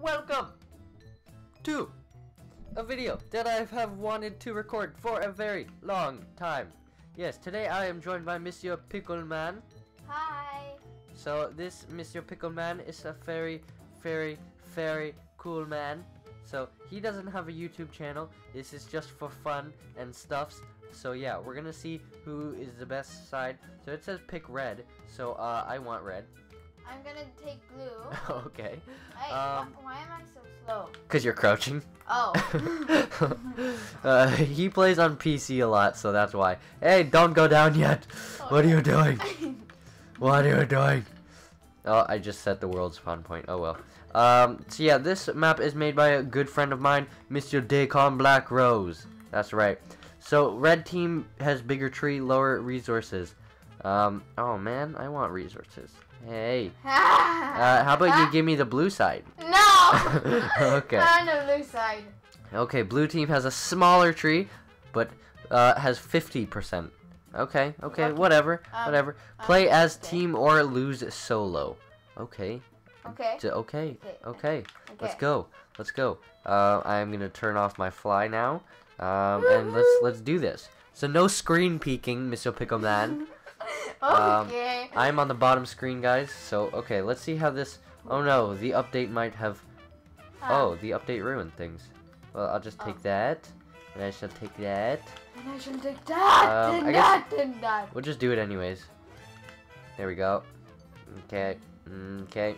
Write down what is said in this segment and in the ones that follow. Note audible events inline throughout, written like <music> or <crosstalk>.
welcome to a video that I have wanted to record for a very long time. Yes, today I am joined by Monsieur Pickleman. Hi. So this Monsieur Pickleman is a very, very, very cool man. So he doesn't have a YouTube channel. This is just for fun and stuffs. So yeah, we're gonna see who is the best side. So it says pick red. So uh, I want red. I'm gonna take blue. <laughs> okay. Hey, Um, wh- why am I so slow? Cause you're crouching. Oh. <laughs> uh, he plays on PC a lot, so that's why. Hey, don't go down yet. What are you doing? <laughs> What are you doing? Oh, I just set the world spawn point. Oh well. Um, so yeah, this map is made by a good friend of mine, Mr. Dakon Black Rose. That's right. So red team has bigger tree, lower resources. Um, oh man, I want resources. Hey, <laughs> uh, how about you give me the blue side? <laughs> No. <laughs> Okay. On the blue side. Okay, blue team has a smaller tree, but uh, has 50%. Okay, okay, Okay. whatever, Um, whatever. um, Play as okay. team or lose solo. Okay, Okay. d- okay, okay. Let's go. Let's go. Uh, I'm gonna turn off my fly now, um, and let's let's do this. So no screen peeking, Mr. Pickleman. Um, okay. I'm on the bottom screen, guys. So okay, let's see how this. Oh no, the update might have Oh, the update ruined things. Well, I'll just take Oh. that, and I shall take that. And I should take that Um, and I that and that. We'll just do it anyways. There we go. Okay. Okay.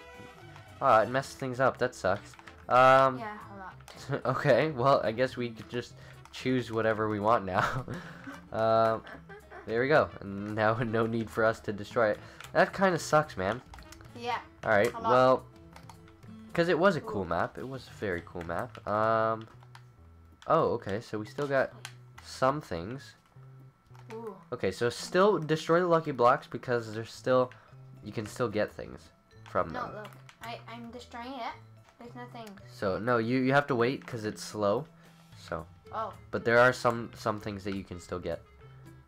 Oh, it messed things up. That sucks. Um. Yeah, hold on. <laughs> okay. Well, I guess we could just choose whatever we want now. <laughs> um. There we go. And now <laughs> no need for us to destroy it. That kind of sucks, man. Yeah. All right. Well, because it was a cool map. It was a very cool map. Um. Oh, okay. So we still got some things. Ooh. Okay, so still destroy the lucky blocks because there's still you can still get things from No, them. look. I I'm destroying it. There's nothing. So no, you you have to wait because it's slow. So, Oh. but there are some some things that you can still get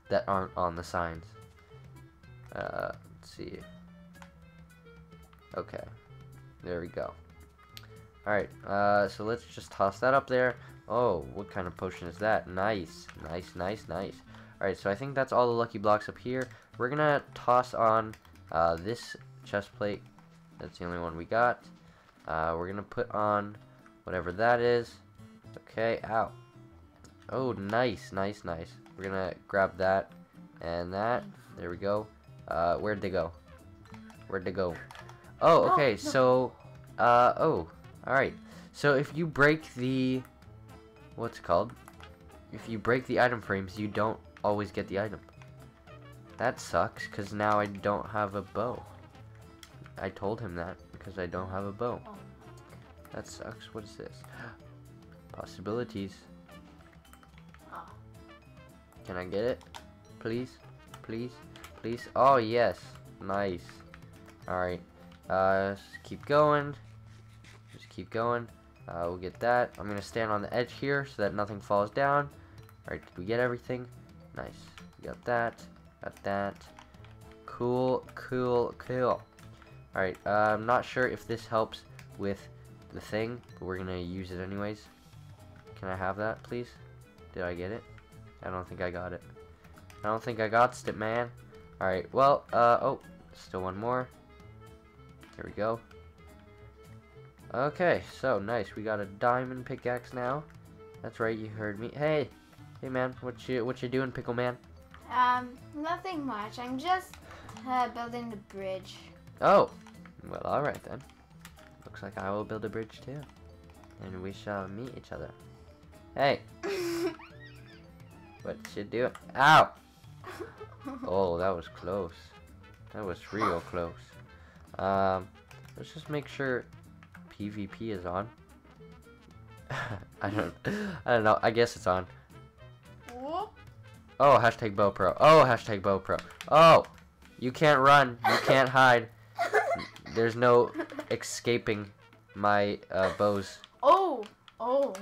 that aren't on the signs. Uh, let's see. Okay, there we go. All right. Uh, so let's just toss that up there. Oh, what kind of potion is that? Nice, nice, nice, nice. Alright, so I think that's all the lucky blocks up here. We're gonna toss on uh, this chest plate. That's the only one we got. Uh, we're gonna put on whatever that is. Okay, ow. Oh, nice, nice, nice. We're gonna grab that and that. There we go. Uh, where'd they go? Where'd they go? Oh, No, okay, no. so, uh, oh, alright. So if you break the, what's it called? If you break the item frames, you don't always get the item. That sucks, because now I don't have a bow. I told him that, because I don't have a bow. Oh. That sucks. What is this? <gasps> Possibilities. Can I get it? Please? Please? Please? Oh, yes. Nice. Alright. Uh, just keep going. Just keep going. Uh, we'll get that. I'm going to stand on the edge here so that nothing falls down. Alright, did we get everything? Nice. Got that. Got that. Cool, cool, cool. Alright, uh, I'm not sure if this helps with the thing, but we're going to use it anyways. Can I have that, please? Did I get it? I don't think I got it. I don't think I got it, man. Alright, well, uh, oh, still one more. There we go. Okay, so nice. We got a diamond pickaxe now. That's right, you heard me. Hey, hey man, what you what you doing, pickle man? Um, nothing much. I'm just uh, building the bridge. Oh, well, all right then. Looks like I will build a bridge too, and we shall meet each other. Hey, <laughs> what you doing? Ow! <laughs> Oh, that was close. That was real close. Um, let's just make sure PvP is on. <laughs> I don't, I don't know. I guess it's on. Oh, hashtag BowPro. Oh, hashtag BowPro. Oh, you can't run. You can't hide. <laughs> There's no escaping my uh, bows. Oh. Oh.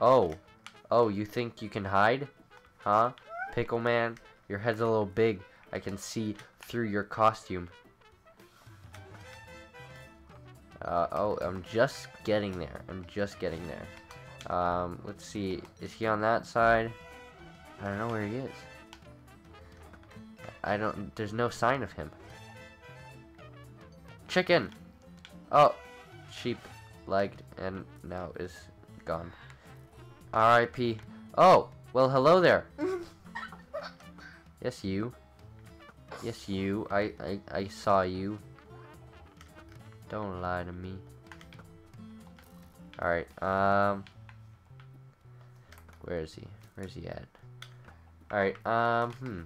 Oh, oh, you think you can hide? Huh? Pickle man, your head's a little big. I can see through your costume. Uh, oh, I'm just getting there. I'm just getting there. Um, let's see. Is he on that side? I don't know where he is. I don't, there's no sign of him. Chicken! Oh, sheep legged and now is gone. R.I.P. Oh, well hello there. <laughs> yes, you. Yes, you. I, I, I saw you. Don't lie to me. Alright, um... Where is he? Where's he at? Alright, um, hmm.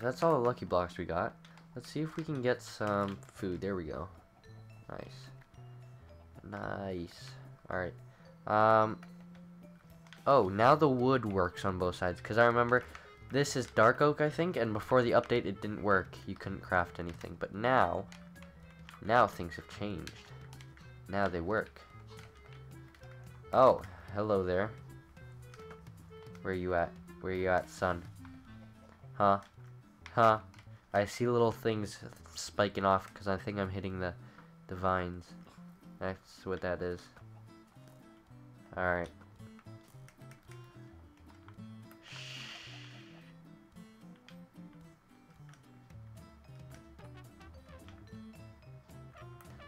That's all the lucky blocks we got. Let's see if we can get some food. There we go. Nice. Nice. Alright. Um... Oh, now the wood works on both sides. Because I remember this is dark oak, I think. And before the update, it didn't work. You couldn't craft anything. But now, now things have changed. Now they work. Oh, hello there. Where are you at? Where are you at, son? Huh? Huh? I see little things spiking off because I think I'm hitting the, the vines. That's what that is. Alright.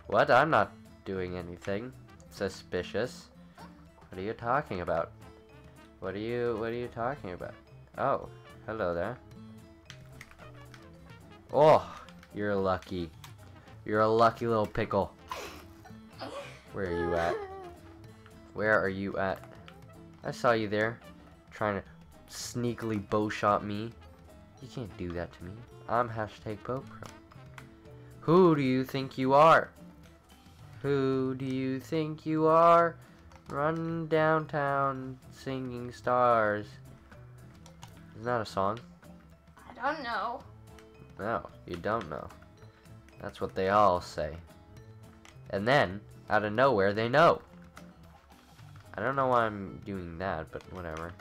What? I'm not doing anything suspicious. What are you talking about? What are you what are you talking about? Oh, hello there. Oh, you're lucky. You're a lucky little pickle. Where are you at? Where are you at? I saw you there, trying to sneakily bow shot me. You can't do that to me. I'm hashtag Pro. Who do you think you are? Who do you think you are? Run downtown singing stars. Isn't that a song? I don't know. No, you don't know. That's what they all say. And then, out of nowhere, they know. I don't know why I'm doing that, but whatever.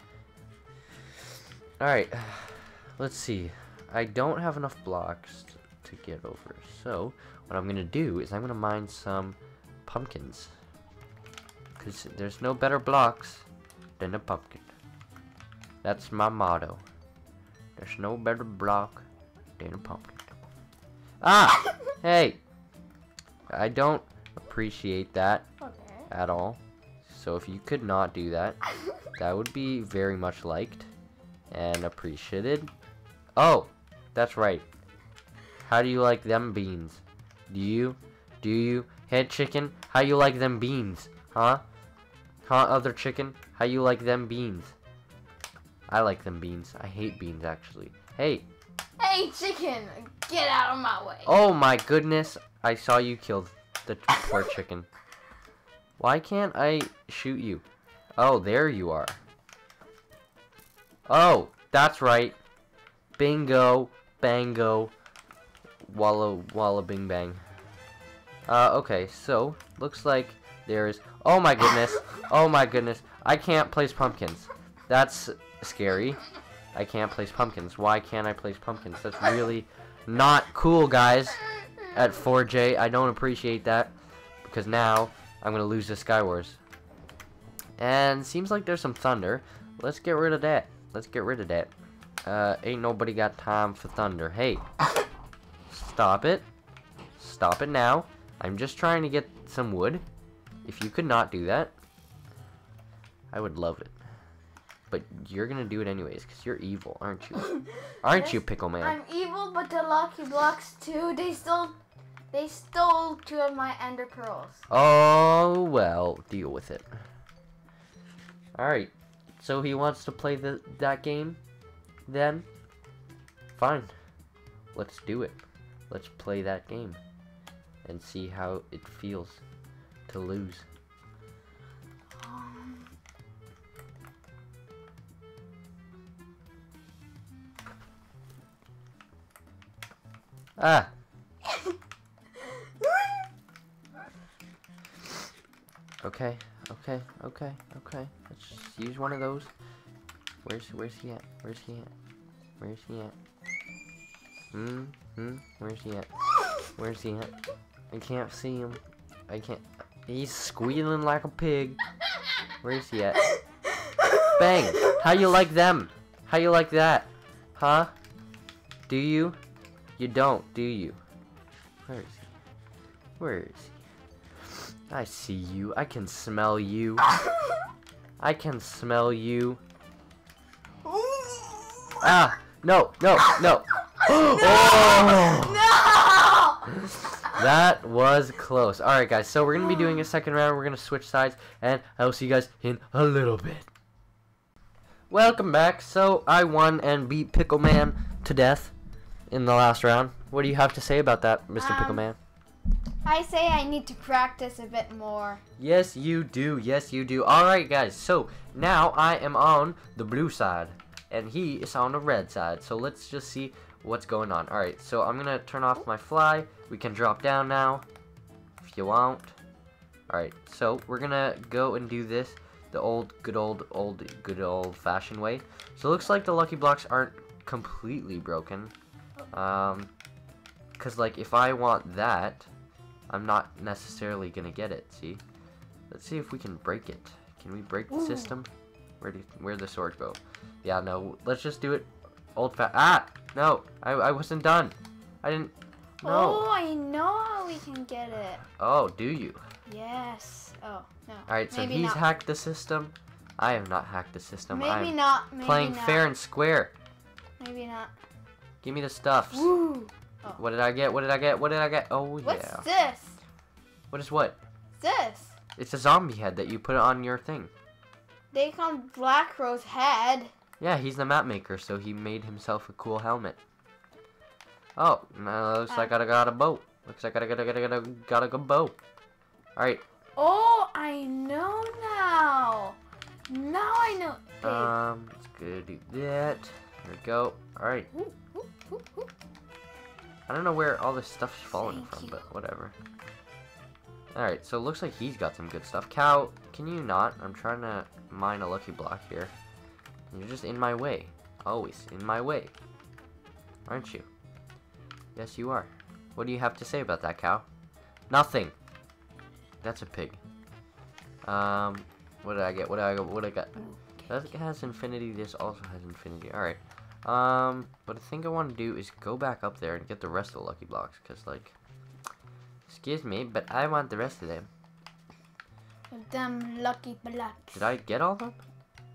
Alright, <sighs> let's see. I don't have enough blocks to get over, so what I'm going to do is I'm going to mine some pumpkins. Because there's no better blocks than a pumpkin. That's my motto. There's no better block than a pumpkin. Ah! <laughs> hey! I don't appreciate that Okay. at all. So if you could not do that, <laughs> that would be very much liked and appreciated. Oh, that's right. How do you like them beans? Do you? Do you? Head chicken, how you like them beans? Huh? Huh, other chicken? How you like them beans? I like them beans. I hate beans, actually. Hey! Hey, chicken! Get out of my way! Oh my goodness! I saw you kill the poor <laughs> chicken. Why can't I shoot you? Oh, there you are. Oh, that's right. Bingo, bango, walla walla bing bang. Uh, okay, so, looks like there's... Oh my goodness! Oh my goodness! I can't place pumpkins. That's scary. I can't place pumpkins. Why can't I place pumpkins? That's really not cool, guys. At 4J, I don't appreciate that. Because now, I'm going to lose the Skywars. And seems like there's some thunder. Let's get rid of that. Let's get rid of that. Uh, ain't nobody got time for thunder. Hey, stop it. Stop it now. I'm just trying to get some wood. If you could not do that, I would love it. But you're gonna do it anyways, because you're evil, aren't you? <laughs> Aren't Yes, you, Pickle Man? I'm evil, but the Lucky Blocks too. They stole, they stole two of my Ender Pearls. Oh, well, deal with it. Alright, so he wants to play the that game? Then? Fine. Let's do it. Let's play that game. And see how it feels to lose. Ah! Okay, okay, okay, okay. Let's just use one of those. Where's where's he at? Where's he at? Where's he at? Hmm? Hmm? Where's he at? Where's he at? I can't see him. I can't. He's squealing like a pig. Where is he at? Bang! How you like them? How you like that? Huh? Do you? You don't, do you? Where is he? Where is he? I see you. I can smell you. I can smell you. Ah! No! No! No! Oh! <gasps> No! That was close. Alright, guys, so we're going to be doing a second round. We're going to switch sides, and I will see you guys in a little bit. Welcome back. So, I won and beat Pickle Man to death in the last round. What do you have to say about that, Mr. Pickle Um, Man? I say I need to practice a bit more. Yes, you do. Yes, you do. Alright, guys, so now I am on the blue side, and he is on the red side. So, let's just see what's going on. Alright, so I'm going to turn off my fly. We can drop down now, if you want. Alright, so we're going to go and do this the old, good old, old, good old-fashioned way. So, it looks like the Lucky Blocks aren't completely broken. Um, because, like, if I want that, I'm not necessarily going to get it, see? Let's see if we can break it. Can we break the Ooh. system? Where do where the sword go? Yeah, no. Let's just do it old fat. Ah, no. I I wasn't done. I didn't. No. Oh, I know how we can get it. Oh, do you? Yes. Oh, no. All right. So he's not. hacked the system. I have not hacked the system. Maybe I'm not. Maybe playing not. fair and square. Maybe not. Give me the stuffs. Woo. What did I get? What did I get? What did I get? Oh What's yeah. this? What is what? This. It's a zombie head that you put on your thing. They call Black Rose head. Yeah, he's the map maker, so he made himself a cool helmet. Oh, no, looks like I gotta got a boat. Looks like I got a, got a, got a, got a good bow. Alright, Oh, I know now. Now I know. Hey. um, let's go do that. There we go. Alright, Ooh, ooh, ooh, ooh. I don't know where all this stuff's falling Thank from, you. but whatever. Alright, so it looks like he's got some good stuff. Cow, can you not? I'm trying to mine a lucky block here. You're just in my way. Always in my way. Aren't you? Yes, you are. What do you have to say about that, cow? Nothing. That's a pig. Um, what did I get? What did I get? What did I got? That has infinity. This also has infinity. Alright. Um, but the thing I want to do is go back up there and get the rest of the lucky blocks. Because, like, excuse me, but I want the rest of them. Them lucky blocks. Did I get all of them?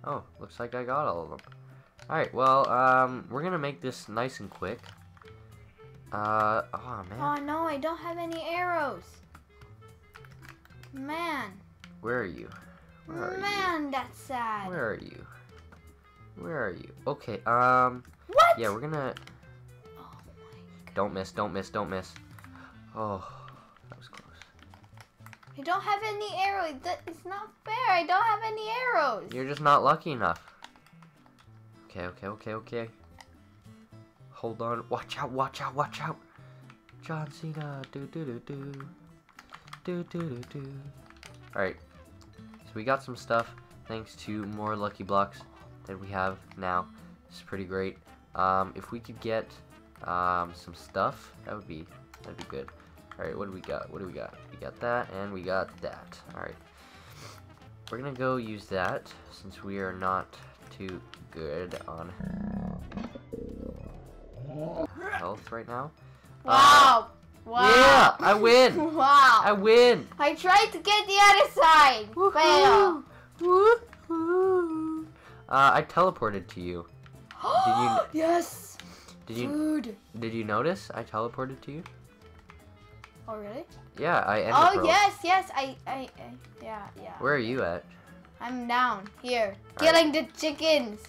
Oh, looks like I got all of them. Alright, well, um, we're going to make this nice and quick. Uh, oh, man. Oh no, I don't have any arrows. Man, Where are you? Where are you? man, that's sad. Where are you? Where are you? Okay, um, What? yeah, we're gonna... Oh my god. Don't miss, don't miss, don't miss. Oh, that was close. I don't have any arrows. It's not fair. I don't have any arrows. You're just not lucky enough. Okay, okay, okay, okay. Hold on. Watch out, watch out, watch out. John Cena. Do do do do. Do do do do. Alright. So we got some stuff thanks to more lucky blocks that we have now. Is pretty great. Um, if we could get um, some stuff, that would be that'd be good. Alright, what do we got? What do we got? We got that and we got that. Alright. We're gonna go use that since we are not too good on health right now. Wow. Wow. Yeah, I win. <laughs> Wow. I win. I tried to get the other side. Fail. Uh, I teleported to you. Did you- <gasps> yes. Did you Food. did you notice I teleported to you? Oh really? Yeah, I ended Oh yes, yes. I, I, I, yeah, yeah. Where are you at? I'm down here, Alright. killing the chickens.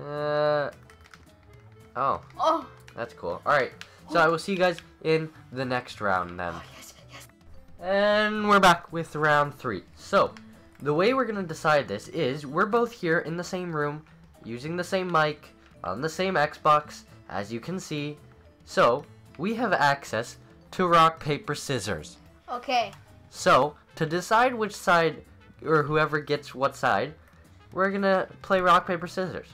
Uh. Oh, Oh. that's cool. All right. So I will see you guys in the next round then. oh yes, yes. And we're back with round three. So, the way we're gonna decide this is we're both here in the same room, using the same mic, on the same Xbox, as you can see. So, we have access to rock, paper, scissors. Okay. So, to decide which side, or whoever gets what side, we're gonna play rock, paper, scissors.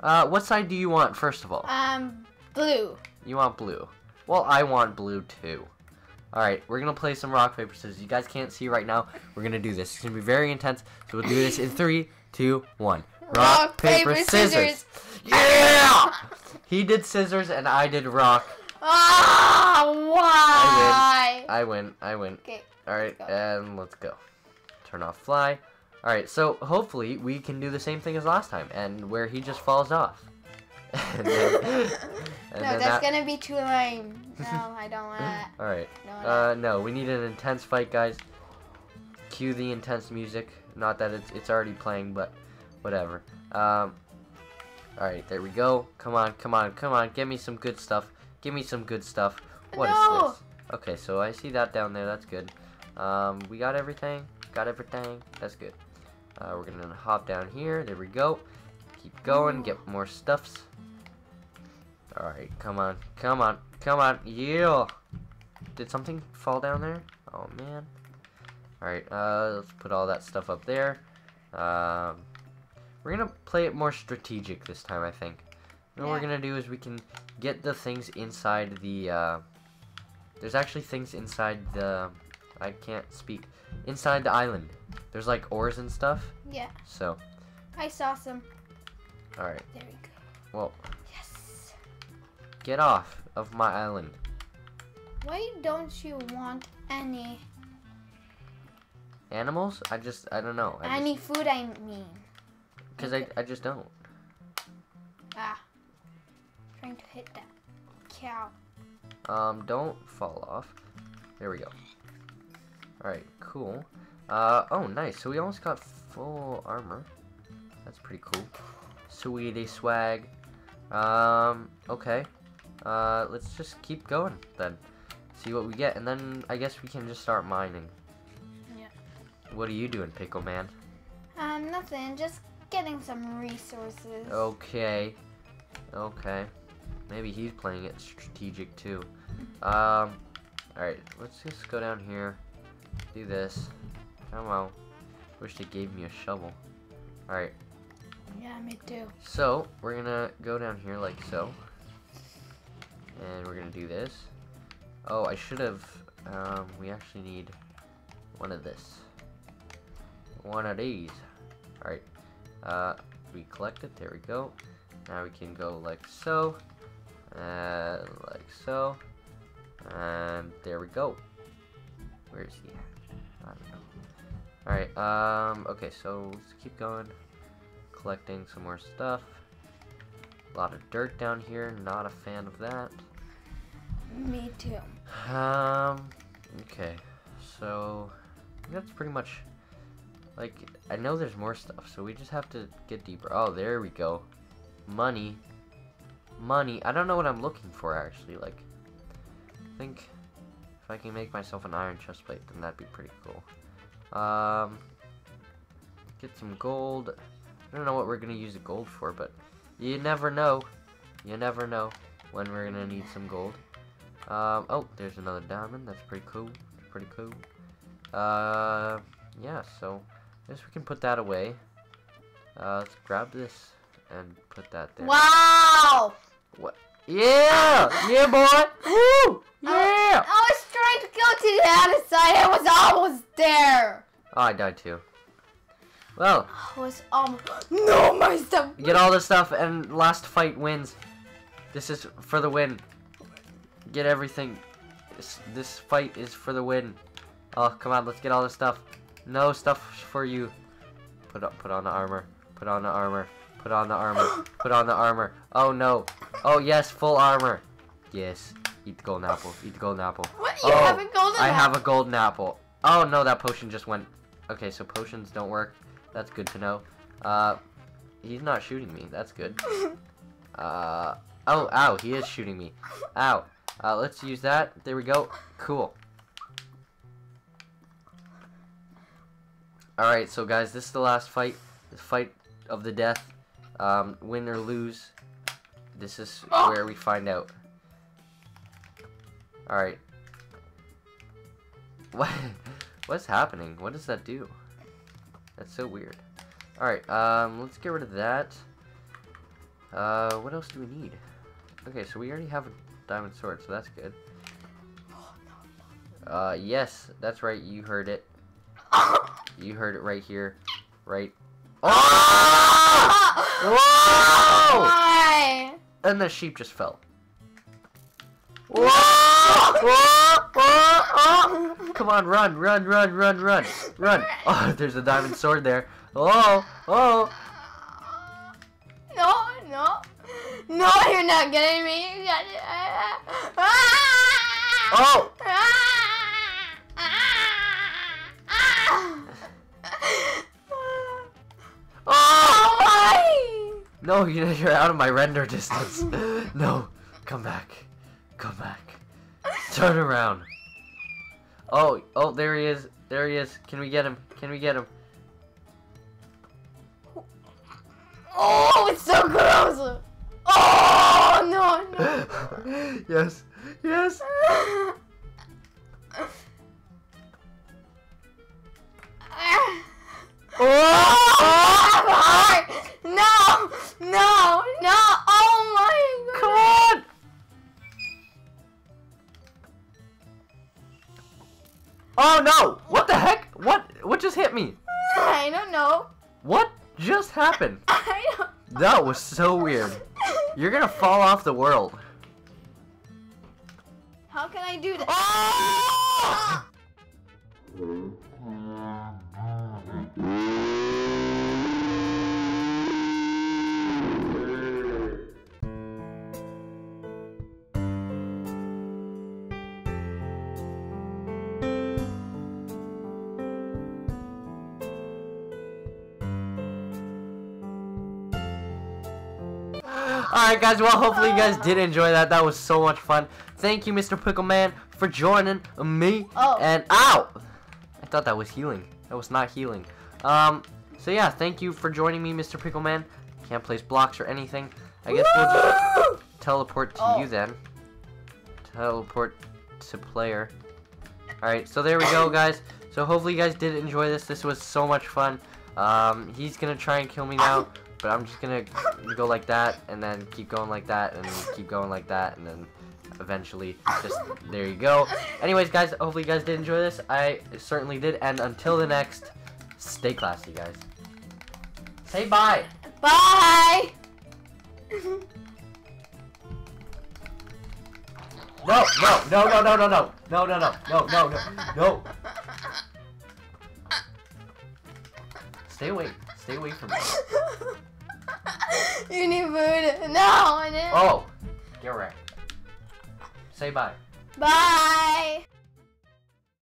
Uh, what side do you want, first of all? Um, blue. You want blue. Well, I want blue too. Alright, we're gonna play some rock, paper, scissors. You guys can't see right now. We're gonna do this. It's gonna be very intense. So we'll do this in three, two, one. Rock, paper, scissors. Yeah! he did scissors and I did rock. Ah, why? I win. I win. Okay. Alright, Go. and let's go. Turn off fly. Alright, so hopefully we can do the same thing as last time, and where he just falls off. <laughs> and then, <laughs> and no, that's that- gonna be too lame. <laughs> No, I don't want that. Alright, No, uh, no, we need an intense fight, guys. Cue the intense music. Not that it's, it's already playing, but whatever. Um, Alright, there we go. Come on, come on, come on. Give me some good stuff. Give me some good stuff. What is No! this? Okay, so I see that down there. That's good. Um, we got everything. Got everything. That's good. Uh, we're gonna hop down here. There we go. Keep going. Get more stuffs. Alright, come on. Come on. Come on. Yeah. Did something fall down there? Oh, man. Alright, uh, let's put all that stuff up there. Um, we're gonna play it more strategic this time, I think. And what we're gonna do is we can get the things inside the, uh, there's actually things inside the, I can't speak, inside the island. There's like ores and stuff, Yeah, so, I saw some. alright. There we go. Well, Yes. get off of my island. Why don't you want any Animals? I just, I don't know. I any food? I mean. Because I, I just don't. To hit that cow. Um, don't fall off. There we go. Alright, cool. Uh, oh, nice. So we almost got full armor. That's pretty cool. Sweetie swag. Um, okay. Uh, let's just keep going then. See what we get, and then I guess we can just start mining. Yeah. What are you doing, Pickle Man? Um, nothing. Just getting some resources. Okay. Okay. Maybe he's playing it strategic too. Um. Alright, let's just go down here. Do this. Come on. Wish they gave me a shovel. Alright, Yeah, me too. so we're gonna go down here like so. And we're gonna do this. Oh, I should have. Um, we actually need one of this. One of these. Alright. Uh, we collect it. There we go. Now we can go like so. And like so. And there we go. Where is he at? I don't know. Alright, um, okay, so let's keep going. Collecting some more stuff. A lot of dirt down here, not a fan of that. Me too. Um, okay, so that's pretty much, like, I know there's more stuff, so we just have to get deeper. Oh, there we go. Money. Money. I don't know what I'm looking for, actually, like, I think if I can make myself an iron chest plate, then that'd be pretty cool. Um, get some gold. I don't know what we're gonna use the gold for, but you never know. You never know when we're gonna need some gold. Um, oh, there's another diamond. That's pretty cool. Pretty cool. Uh, yeah, so I guess we can put that away. Uh, let's grab this and put that there. Wow! Yeah! Yeah, boy! Woo! Yeah! I was trying to go to the other side. I was almost there. Oh, I died too. Well, I was almost. No, my stuff. get all the stuff and last fight wins. This is for the win. Get everything. This, this fight is for the win. Oh, come on, let's get all this stuff. No stuff for you. Put up, put on the armor. Put on the armor. Put on the armor. Put on the armor. Oh no. Oh yes, full armor. Yes. Eat the golden apple. Eat the golden apple. What? You Oh, have a golden apple? I have a golden apple. Oh no, that potion just went. Okay, so potions don't work. That's good to know. Uh, he's not shooting me. That's good. <laughs> Uh, oh, ow, he is shooting me. Ow. Uh, let's use that. There we go. Cool. Alright, so guys, this is the last fight. The fight of the death. Um, win or lose. This is Oh. <gasps> where we find out. Alright. <laughs> What? What's happening? What does that do? That's so weird. Alright, um, let's get rid of that. Uh, what else do we need? Okay, so we already have a diamond sword, so that's good. <gasps> Uh, yes, that's right. You heard it. <laughs> You heard it right here. Right. <gasps> Oh! Whoa! Why? And the sheep just fell. Whoa! Whoa! Whoa! Oh! <laughs> Come on, run, run, run, run, run, run. Oh, <laughs> there's a diamond sword there. Oh, oh. No, no. No, you're not getting me. You got it. Ah! Oh! Ah! Ah! Oh! Why? No, you- you're out of my render distance. <laughs> No, come back. Come back. Turn around. Oh, oh, there he is. There he is. Can we get him? Can we get him? Oh, it's so gross. Oh, no, no. <laughs> yes. Yes. <laughs> Oh, no, no, no. Oh my god! Come on. Oh no! What the heck? What? What just hit me? I don't know. What just happened? <laughs> I don't. That was so weird. You're gonna fall off the world. How can I do that? Oh! Alright guys, well hopefully you guys did enjoy that. That was so much fun. Thank you Mr. Pickleman for joining me. Oh. And ow! I thought that was healing. That was not healing. Um, so yeah, thank you for joining me Mr. Pickleman. Can't place blocks or anything. I guess we'll just teleport to Oh. you then. Teleport to player. Alright, so there we go guys. So hopefully you guys did enjoy this. This was so much fun. Um, he's gonna try and kill me now. But I'm just gonna go like that, and then keep going like that, and keep going like that, and then eventually just there you go. Anyways, guys, hopefully you guys did enjoy this. I certainly did, and until the next, stay classy, guys. Say bye. Bye. No, no, no, no, no, no, no, no, no, no, no, no, no, no. Stay away. Stay away from me. <laughs> you need food. No, I didn't. Oh, get wrecked. Say bye. Bye.